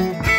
Bye.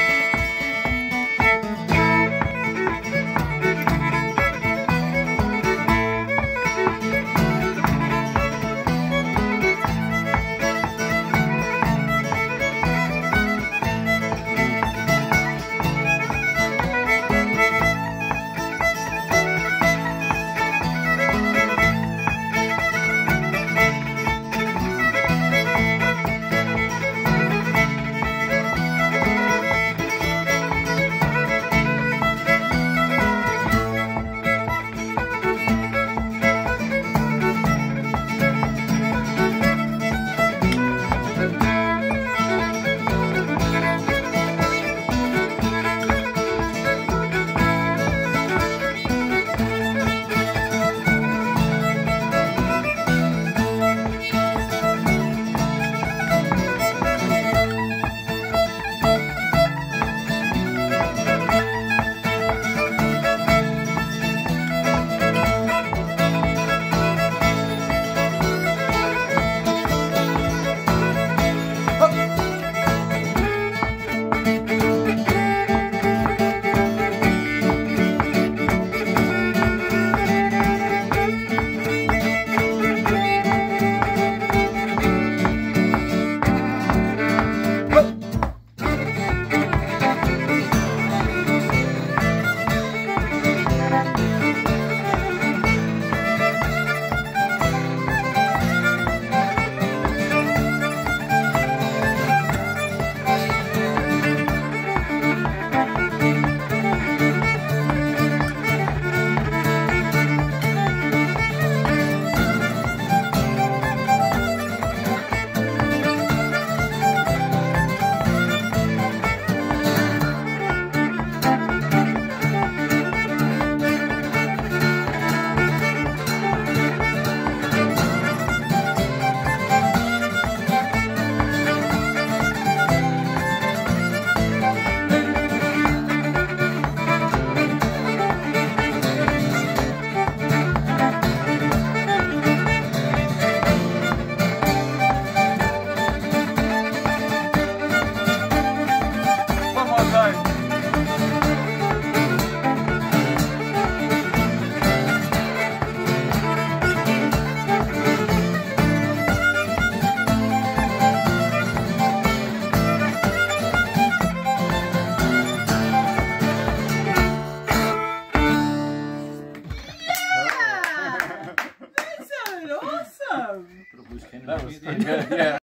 That was pretty good. Yeah.